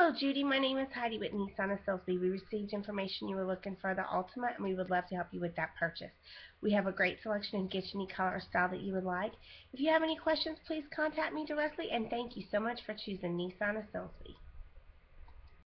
Hello, Judy. My name is Heidi with Nissan of We received information you were looking for the Altima, and we would love to help you with that purchase. We have a great selection and get you any color or style that you would like. If you have any questions, please contact me directly, and thank you so much for choosing Nissan of